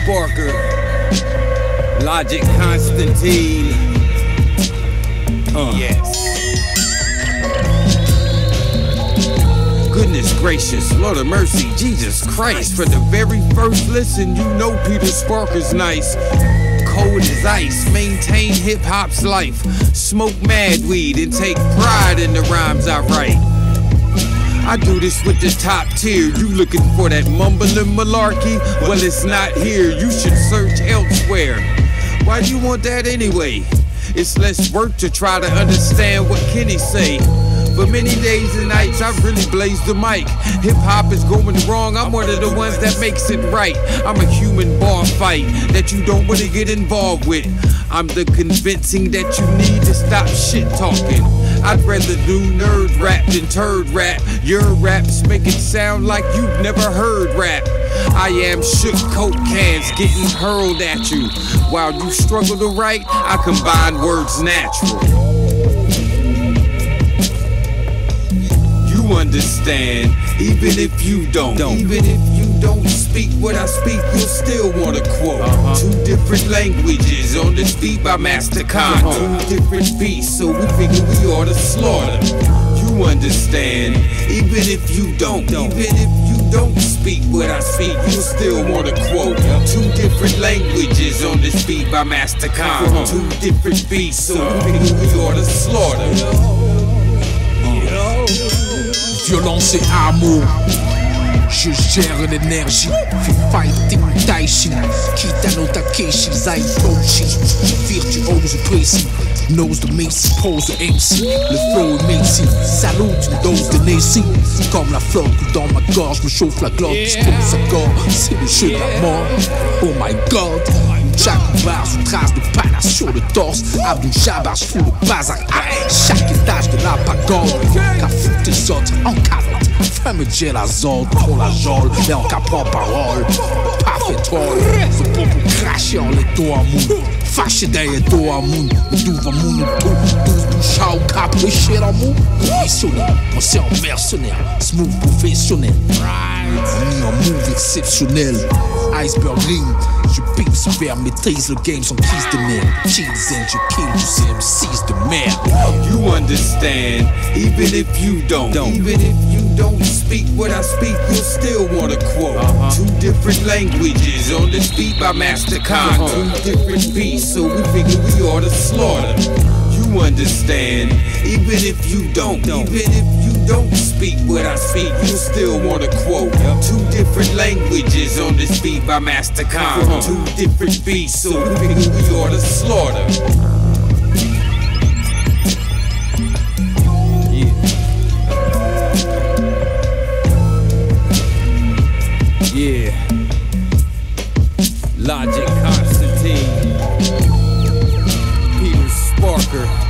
Sparker, Logik konstantine. Uh. Yes. Goodness gracious, Lord of mercy, Jesus Christ. For the very first listen, you know Peter Sparker's nice cold as ice. Maintain hip hop's life. Smoke mad weed and take pride in the rhymes I write. I do this with the top tier. You looking for that mumbling malarkey? Well, it's not here. You should search elsewhere. Why do you want that anyway? It's less work to try to understand what Kenny say. For many days and nights, I really blaze the mic. Hip hop is going wrong, I'm one of the ones that makes it right. I'm a human bar fight that you don't want to get involved with. I'm the convincing that you need to stop shit talking. I'd rather do nerd rap than turd rap. Your raps make it sound like you've never heard rap. I am shook coke cans getting hurled at you. While you struggle to write, I combine words natural. You understand, even if you don't. Even if don't speak what I speak, you'll still wanna quote. Uh-huh. Two different languages on this beat by Masta Conga. Uh-huh. Two different beats, so we figure we ought to slaughter. You understand, even if you don't. Even if you don't speak what I speak, you'll still wanna quote. Two different languages on this beat by Masta Conga. Uh-huh. Two different beats, so we figure we ought to slaughter. violence et amour. Je gère l'énergie, fais fighting Taichi Kitano Takeshi, Zaitoshi Virtuose précis, nose de Macy, pose de MC Le flow est Macy, salut une dose de Nancy. Comme la flotte dans ma gorge, me chauffe la glotte. Je sa gorge, c'est le jeu de la mort. Oh my god. Chaque barre sous trace de panache sur le torse. Abdou Jabbar, fous le bazar. Chaque étage de la pagode tes autres en calotte j'ai la zone, trop la jole Mais en capant parole. Pas fait troll Ce pour cracher en les toits mou Fâché derrière toi moun douva moun tout. Douze bouches au cap, le shit en mou Missionnaire, c'est un mercenaire. Smooth professionnel. Right, un move exceptionnel. Iceberg ring Je pipe super, maîtrise le game sans crise de merde Cheese and you kill, you see MC's de merde You understand, even if you don't. Even if you don't speak what I speak, you'll still wanna quote. Uh-huh. Two different languages on this beat by Masta Conga uh-huh. Two different beats, so we figure we ought to slaughter. You understand, even if you don't. Even if you don't speak what I speak, you still wanna quote. Two different languages on this beat by Masta Conga. From two different beats, so we ought to slaughter. Yeah. Yeah. Logik konstantine. Peter Sparker.